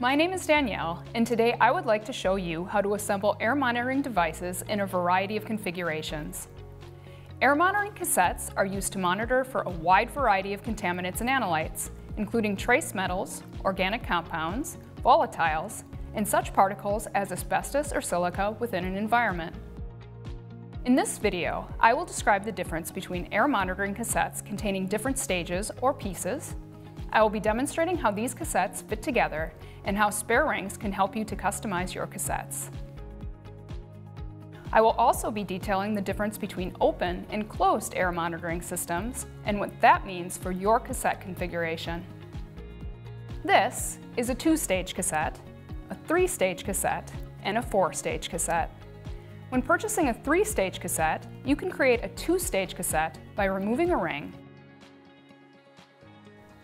my name is Danielle, and today I would like to show you how to assemble air monitoring devices in a variety of configurations. Air monitoring cassettes are used to monitor for a wide variety of contaminants and analytes, including trace metals, organic compounds, volatiles, and such particles as asbestos or silica within an environment. In this video, I will describe the difference between air monitoring cassettes containing different stages or pieces. I will be demonstrating how these cassettes fit together and how spare rings can help you to customize your cassettes. I will also be detailing the difference between open and closed air monitoring systems and what that means for your cassette configuration. This is a two-stage cassette, a three-stage cassette, and a four-stage cassette. When purchasing a three-stage cassette, you can create a two-stage cassette by removing a ring,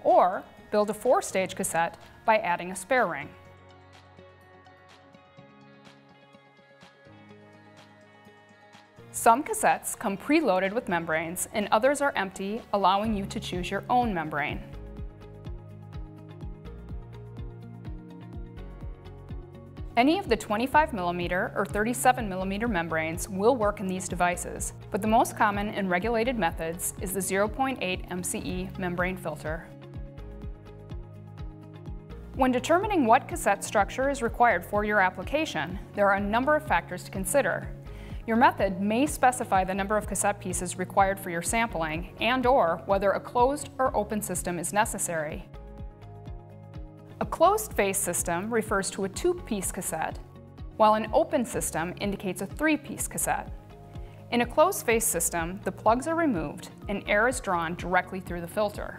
or build a four-stage cassette by adding a spare ring. Some cassettes come preloaded with membranes and others are empty, allowing you to choose your own membrane. Any of the 25mm or 37mm membranes will work in these devices, but the most common and regulated methods is the 0.8 MCE membrane filter. When determining what cassette structure is required for your application, there are a number of factors to consider. Your method may specify the number of cassette pieces required for your sampling and or whether a closed or open system is necessary. A closed face system refers to a two-piece cassette, while an open system indicates a three-piece cassette. In a closed face system, the plugs are removed and air is drawn directly through the filter.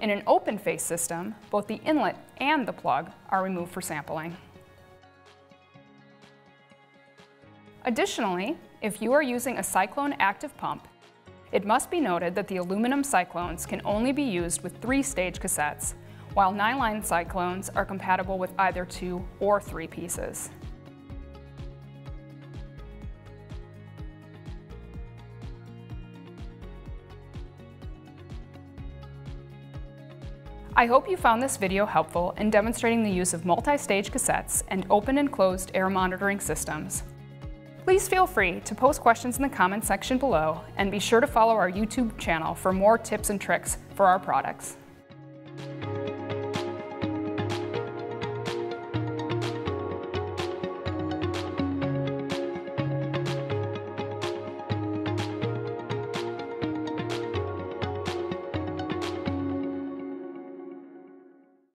In an open face system, both the inlet and the plug are removed for sampling. Additionally, if you are using a cyclone active pump, it must be noted that the aluminum cyclones can only be used with three-stage cassettes, while nylon cyclones are compatible with either two or three pieces. I hope you found this video helpful in demonstrating the use of multi-stage cassettes and open and closed air monitoring systems. Please feel free to post questions in the comments section below and be sure to follow our YouTube channel for more tips and tricks for our products.